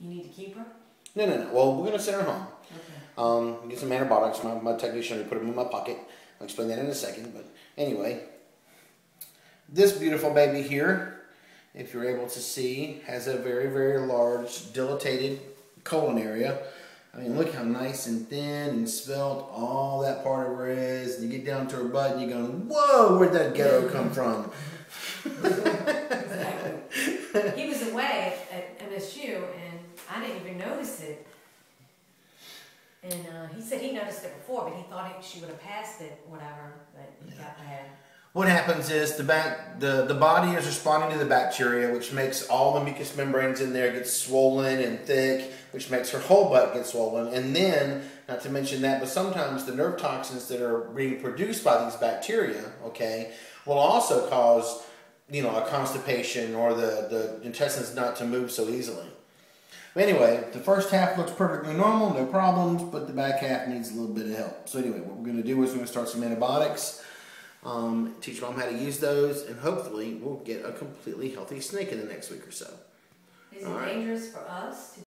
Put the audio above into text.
You need to keep her? No, no, no. Well, we're going to send her home. Okay. Um, get some antibiotics. My, my technician already put them in my pocket. I'll explain that in a second. But anyway, this beautiful baby here, if you're able to see, has a very, very large dilatated colon area. I mean, look how nice and thin and svelte all that part of her is. And you get down to her butt and you're going, whoa, where'd that ghetto come from? away at, at MSU and I didn't even notice it. And uh, he said he noticed it before, but he thought it, she would have passed it, whatever, but it got bad. What happens is the back, the, the body is responding to the bacteria, which makes all the mucous membranes in there get swollen and thick, which makes her whole butt get swollen. And then, not to mention that, but sometimes the nerve toxins that are being produced by these bacteria, okay, will also cause, you know, a constipation or the, the intestines not to move so easily. But Anyway, the first half looks perfectly normal, no problems, but the back half needs a little bit of help. So anyway, what we're going to do is we're going to start some antibiotics, um, teach mom how to use those, and hopefully we'll get a completely healthy snake in the next week or so. Is it All right. dangerous for us to